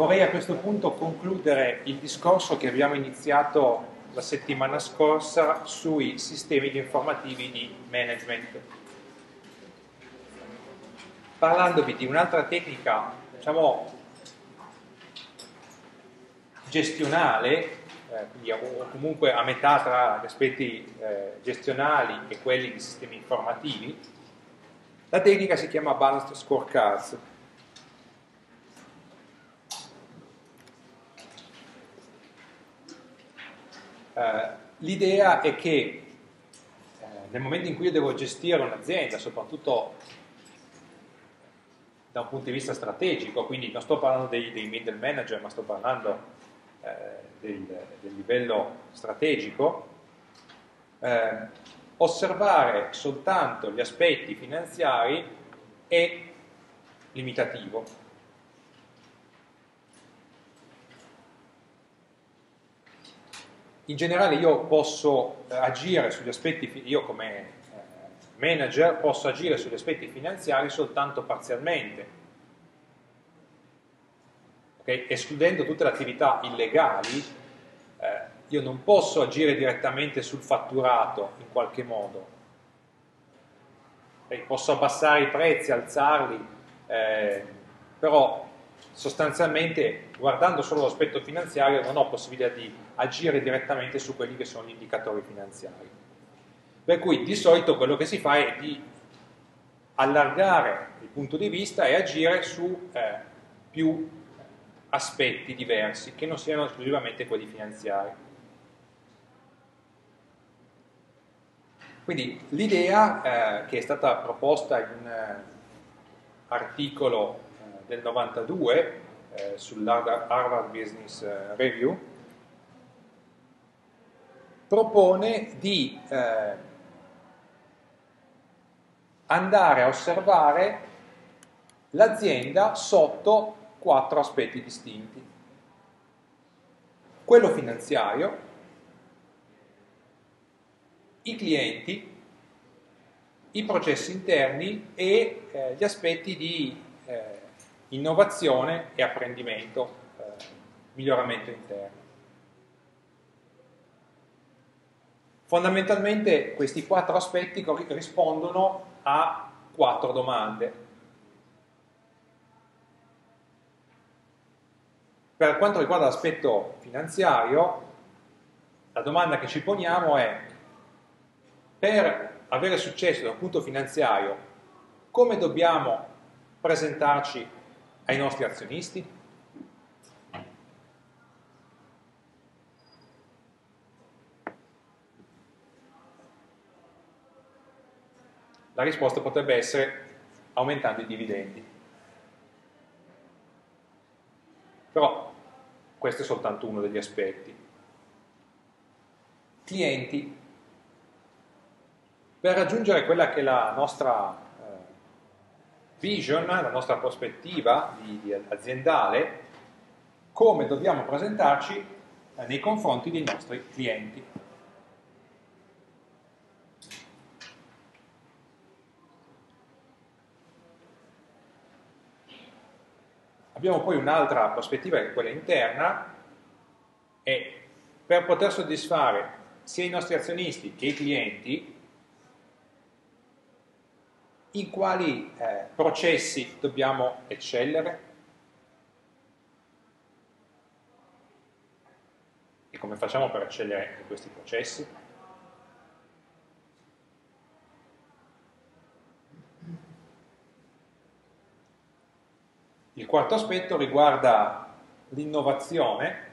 vorrei a questo punto concludere il discorso che abbiamo iniziato la settimana scorsa sui sistemi informativi di management, parlandovi di un'altra tecnica, diciamo, gestionale, eh, quindi o comunque a metà tra gli aspetti eh, gestionali e quelli di sistemi informativi, la tecnica si chiama Balanced Scorecards. L'idea è che eh, nel momento in cui io devo gestire un'azienda, soprattutto da un punto di vista strategico, quindi non sto parlando dei, dei middle manager, ma sto parlando eh, del, del, livello strategico, eh, osservare soltanto gli aspetti finanziari è limitativo. In generale io posso eh, agire sugli aspetti, io come eh, manager posso agire sugli aspetti finanziari soltanto parzialmente, okay? escludendo tutte le attività illegali, eh, io non posso agire direttamente sul fatturato in qualche modo, okay? posso abbassare i prezzi, alzarli, eh, però sostanzialmente guardando solo l'aspetto finanziario non ho possibilità di agire direttamente su quelli che sono gli indicatori finanziari. Per cui di solito quello che si fa è di allargare il punto di vista e agire su eh, più aspetti diversi che non siano esclusivamente quelli finanziari. Quindi l'idea eh, che è stata proposta in un eh, articolo del 92 eh, sull'Harvard Business eh, Review, propone di eh, andare a osservare l'azienda sotto quattro aspetti distinti. Quello finanziario, i clienti, i processi interni e eh, gli aspetti di eh, innovazione e apprendimento, eh, miglioramento interno. Fondamentalmente questi quattro aspetti rispondono a quattro domande. Per quanto riguarda l'aspetto finanziario, la domanda che ci poniamo è per avere successo da un punto finanziario, come dobbiamo presentarci ai nostri azionisti? La risposta potrebbe essere aumentando i dividendi. Però questo è soltanto uno degli aspetti. Clienti. Per raggiungere quella che è la nostra vision, la nostra prospettiva di, di aziendale, come dobbiamo presentarci eh, nei confronti dei nostri clienti. Abbiamo poi un'altra prospettiva che è quella interna e per poter soddisfare sia i nostri azionisti che i clienti in quali eh, processi dobbiamo eccellere e come facciamo per eccellere in questi processi. Il quarto aspetto riguarda l'innovazione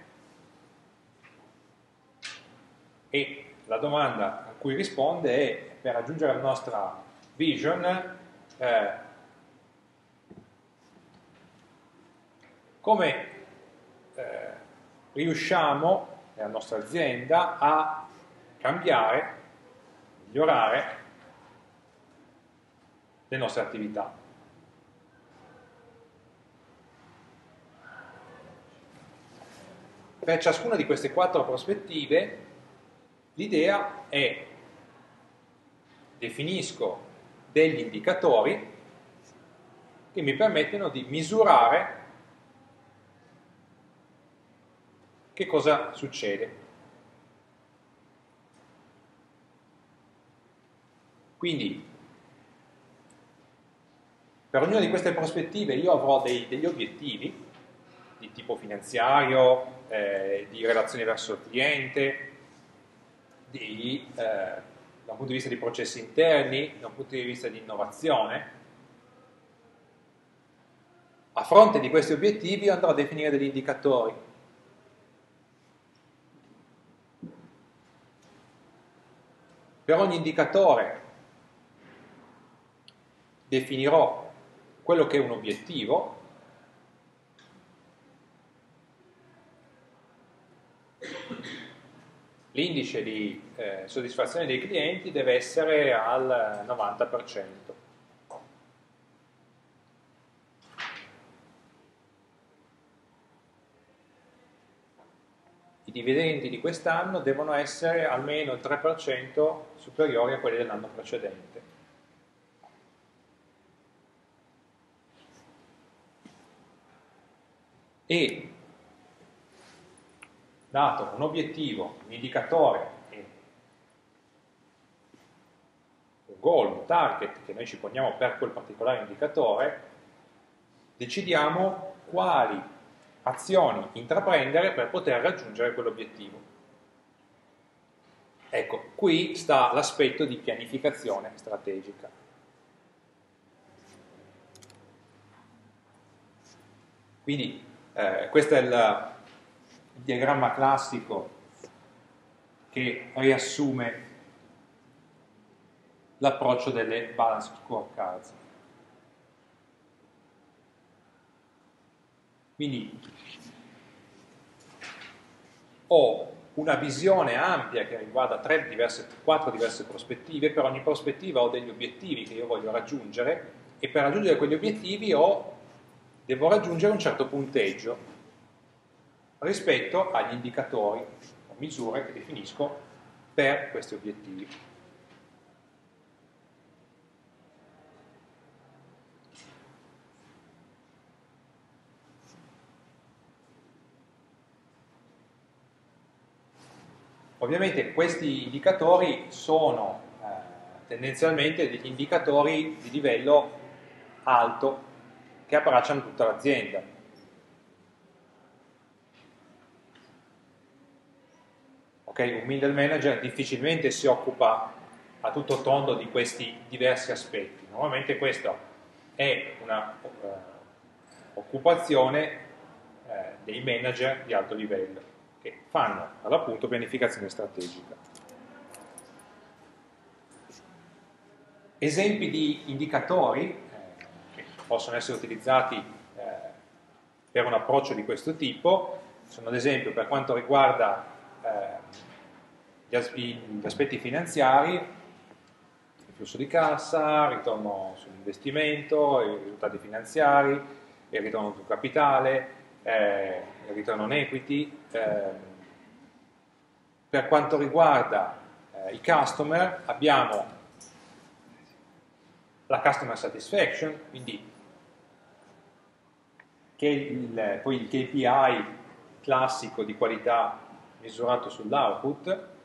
e la domanda a cui risponde è per raggiungere la nostra vision eh, come eh, riusciamo nella nostra azienda a cambiare, migliorare le nostre attività. Per ciascuna di queste quattro prospettive l'idea è definisco degli indicatori che mi permettono di misurare che cosa succede? Quindi, per ognuna di queste prospettive io avrò dei, degli obiettivi di tipo finanziario, eh, di relazione verso il cliente, di, eh, da un punto di vista di processi interni, da un punto di vista di innovazione. A fronte di questi obiettivi andrò a definire degli indicatori. Per ogni indicatore definirò quello che è un obiettivo l'indice di eh, soddisfazione dei clienti deve essere al 90%. I dividendi di quest'anno devono essere almeno il 3% superiori a quelli dell'anno precedente. E dato un obiettivo, un indicatore, un goal, un target che noi ci poniamo per quel particolare indicatore, decidiamo quali azioni intraprendere per poter raggiungere quell'obiettivo. Ecco, qui sta l'aspetto di pianificazione strategica. Quindi eh, questo è il, il diagramma classico che riassume l'approccio delle balance scorecards. Quindi ho una visione ampia che riguarda diverse, quattro diverse prospettive, per ogni prospettiva ho degli obiettivi che io voglio raggiungere e per raggiungere quegli obiettivi ho, devo raggiungere un certo punteggio rispetto agli indicatori o misure che definisco per questi obiettivi. Ovviamente questi indicatori sono eh, tendenzialmente degli indicatori di livello alto che abbracciano tutta l'azienda Okay? Un middle manager difficilmente si occupa a tutto tondo di questi diversi aspetti. Normalmente questa è un'occupazione uh, eh, dei manager di alto livello che fanno all'appunto pianificazione strategica. Esempi di indicatori eh, che possono essere utilizzati eh, per un approccio di questo tipo sono ad esempio per quanto riguarda eh, gli aspetti finanziari, il flusso di cassa, il ritorno sull'investimento, i risultati finanziari, il ritorno sul capitale, eh, il ritorno on equity. Eh, per quanto riguarda eh, i customer abbiamo la customer satisfaction, quindi che il, poi il KPI classico di qualità misurato sull'output,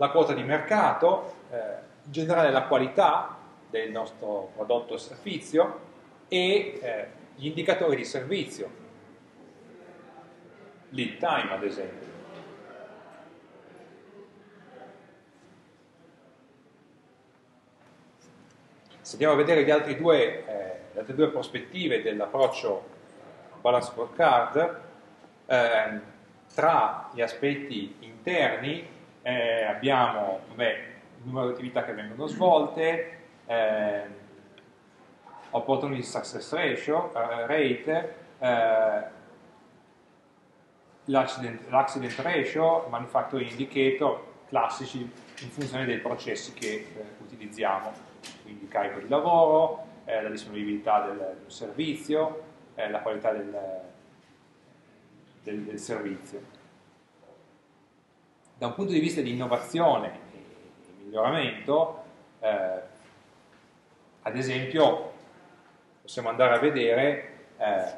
la quota di mercato, eh, in generale la qualità del nostro prodotto o servizio e eh, gli indicatori di servizio, lead time ad esempio. Se andiamo a vedere altri due, eh, le altre due prospettive dell'approccio balance scorecard, eh, tra gli aspetti interni eh, abbiamo beh, il numero di attività che vengono svolte, eh, opportunity success ratio, eh, rate, eh, l'accident, ratio, manufacturing indicator, classici in funzione dei processi che eh, utilizziamo, quindi carico di lavoro, la disponibilità del, del servizio, la qualità del, del, del servizio da un punto di vista di innovazione e miglioramento, eh, ad esempio, possiamo andare a vedere eh,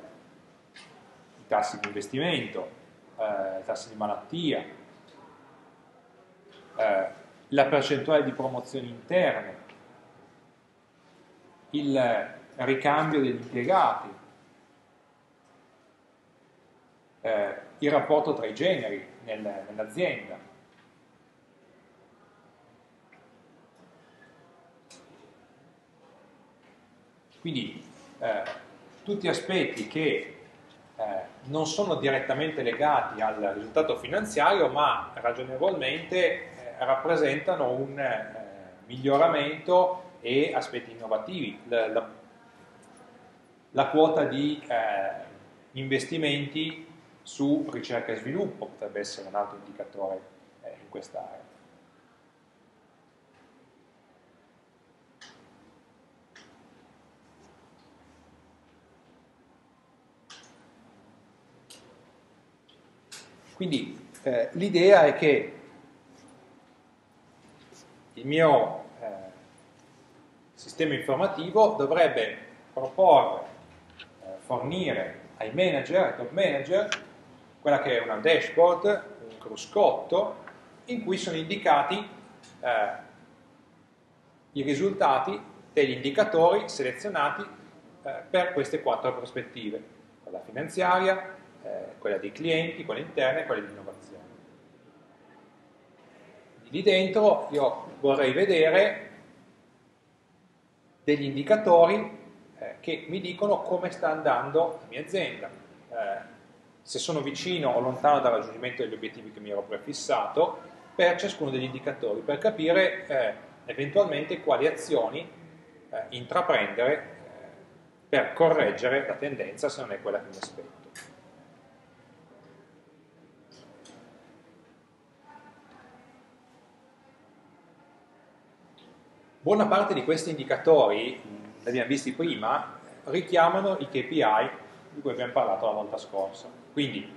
i tassi di investimento, eh, tassi di malattia, eh, la percentuale di promozioni interne, il ricambio degli impiegati, eh, il rapporto tra i generi nel, nell'azienda. Quindi eh, tutti aspetti che eh, non sono direttamente legati al risultato finanziario, ma ragionevolmente eh, rappresentano un eh, miglioramento e aspetti innovativi. La, la, la quota di eh, investimenti su ricerca e sviluppo potrebbe essere un altro indicatore in quest'area. Quindi eh, l'idea è che il mio eh, sistema informativo dovrebbe proporre, eh, fornire ai manager, ai top manager, quella che è una dashboard, un cruscotto, in cui sono indicati eh, i risultati degli indicatori selezionati eh, per queste quattro prospettive, quella finanziaria, eh, quella dei clienti, quella interna e quella di innovazione. Lì dentro io vorrei vedere degli indicatori eh, che mi dicono come sta andando la mia azienda, eh, se sono vicino o lontano dal raggiungimento degli obiettivi che mi ero prefissato, per ciascuno degli indicatori, per capire eh, eventualmente quali azioni eh, intraprendere per correggere la tendenza se non è quella che mi aspetto. Buona parte di questi indicatori, li abbiamo visti prima, richiamano i KPI di cui abbiamo parlato la volta scorsa. Quindi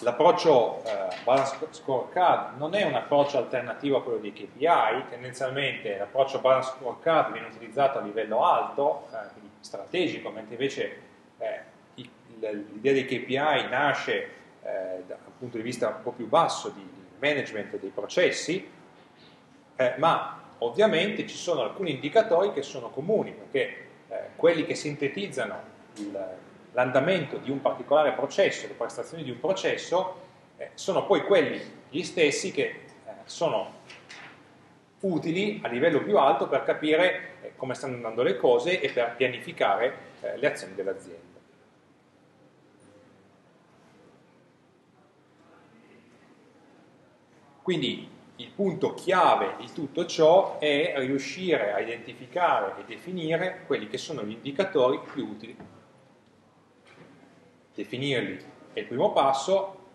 l'approccio eh, balance scorecard non è un approccio alternativo a quello dei KPI, tendenzialmente l'approccio balance scorecard viene utilizzato a livello alto, eh, quindi strategico, mentre invece eh, l'idea dei KPI nasce eh, da un punto di vista un po' più basso di, di management dei processi, eh, ma ovviamente ci sono alcuni indicatori che sono comuni, perché eh, quelli che sintetizzano l'andamento di un particolare processo, le prestazioni di un processo, eh, sono poi quelli gli stessi che eh, sono utili a livello più alto per capire eh, come stanno andando le cose e per pianificare eh, le azioni dell'azienda. Quindi il punto chiave di tutto ciò è riuscire a identificare e definire quelli che sono gli indicatori più utili. Definirli è il primo passo,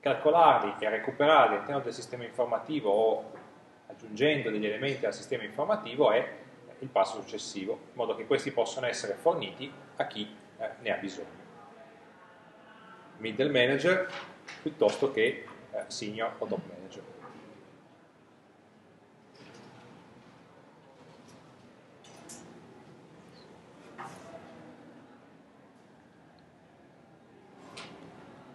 calcolarli e recuperarli all'interno del sistema informativo o aggiungendo degli elementi al sistema informativo è il passo successivo, in modo che questi possano essere forniti a chi eh, ne ha bisogno. Middle manager piuttosto che senior o top manager.